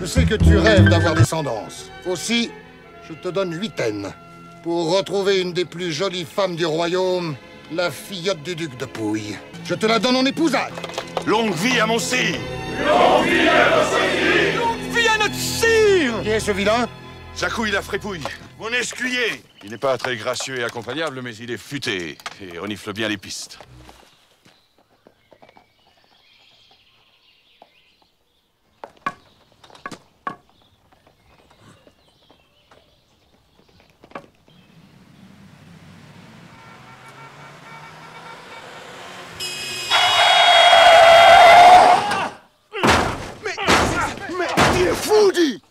Je sais que tu rêves d'avoir descendance. Aussi, je te donne huitaine pour retrouver une des plus jolies femmes du royaume, la filleute du duc de Pouille. Je te la donne en épousade. Longue vie à mon sire Longue vie à notre sire Qui est ce vilain? Jacouille la frépouille, mon escuyer Il n'est pas très gracieux et accompagnable, mais il est futé et renifle bien les pistes. Il est fou, dit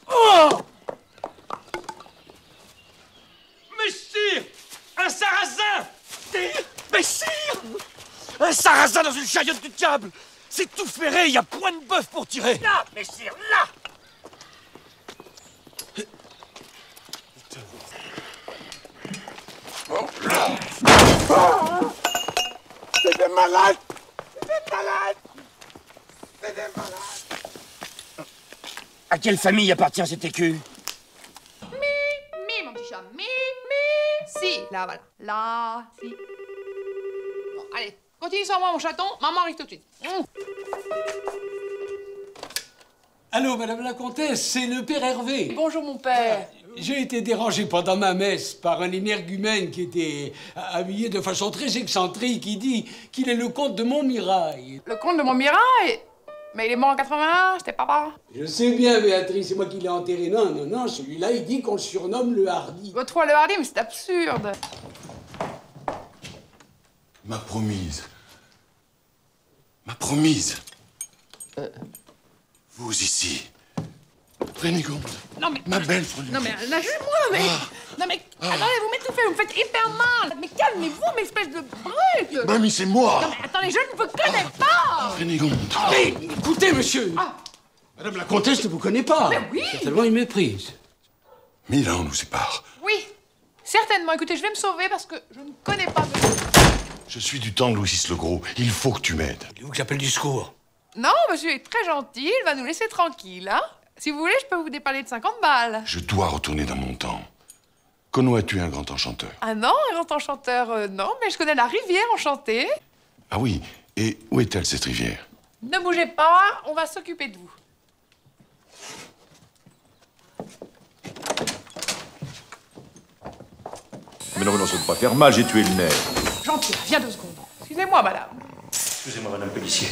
Mais sire Un sarrasin. Mais sire. Un sarrasin dans une chariote du diable. C'est tout ferré, il y a point de bœuf pour tirer. Là, mais sire, là. C'est des malades. C'est des malades. C'est des malades À quelle famille appartient cet écu? Mi, mon petit chat. Mi, mi. Si, là, voilà. Là, si. Bon, allez, continue sans moi, mon chaton. Maman arrive tout de suite. Hum. Allô, Madame la Comtesse, c'est le père Hervé. Bonjour, mon père. J'ai été dérangé pendant ma messe par un énergumène qui était habillé de façon très excentrique. Il dit qu'il est le comte de Montmirail. Le comte de Montmirail? Mais il est mort en 81, c'était papa. Je sais bien, Béatrice, c'est moi qui l'ai enterré. Non, non, non, celui-là, il dit qu'on le surnomme le Hardy. Votre foi le hardi, mais c'est absurde. Ma promise. Ma promise. Vous ici. Frénégonde. Non, mais. Ma belle Frénégonde. Non, mais lâchez-moi, mais. Non, mais. Attendez, vous m'étouffez, vous me faites hyper mal. Mais calmez-vous, mais espèce de brute. Mamie, c'est moi Non, mais attendez, je ne vous connais pas. Frénégonde. Mais écoutez, monsieur Ah. Madame la Comtesse ne vous connaît pas. Mais oui. Certainement une méprise. Mille ans nous séparent. Oui, certainement. Écoutez, je vais me sauver parce que je ne connais pas monsieur. Je suis du temps de Louis le Gros. Il faut que tu m'aides. C'est où que j'appelle du secours Non, monsieur est très gentil, il va nous laisser tranquille, hein. Si vous voulez, je peux vous dépanner de 50 balles. Je dois retourner dans mon temps. Connais-tu un grand enchanteur Ah non, un grand enchanteur, euh, non, mais je connais la rivière enchantée. Ah oui. Et où est-elle cette rivière? Ne bougez pas, on va s'occuper de vous. Mais non, mais non, ça ne pas faire mal, j'ai tué le nerf. Jean-Pierre, viens deux secondes. Excusez-moi, madame. Excusez-moi, madame policier.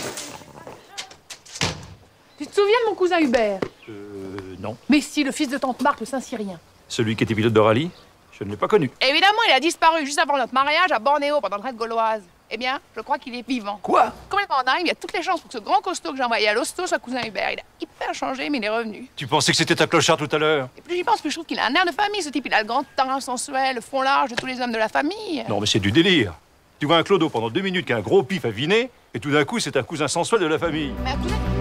Tu te souviens de mon cousin Hubert? Euh, non. Mais si, le fils de tante Marc, le Saint-Cyrien. Celui qui était pilote de rallye? Je ne l'ai pas connu. Évidemment, il a disparu juste avant notre mariage à Bornéo pendant le raid gauloise. Eh bien, je crois qu'il est vivant. Quoi? Complètement dingue, il y a toutes les chances pour que ce grand costaud que j'ai envoyé à l'hosto soit cousin Hubert. Il a hyper changé, mais il est revenu. Tu pensais que c'était un clochard tout à l'heure? Et plus j'y pense, plus je trouve qu'il a un air de famille, ce type. Il a le grand teint sensuel, le front large de tous les hommes de la famille. Non, mais c'est du délire. Tu vois un clodo pendant deux minutes qui a un gros pif à viner, et tout d'un coup, c'est un cousin sensuel de la famille. Mais cousin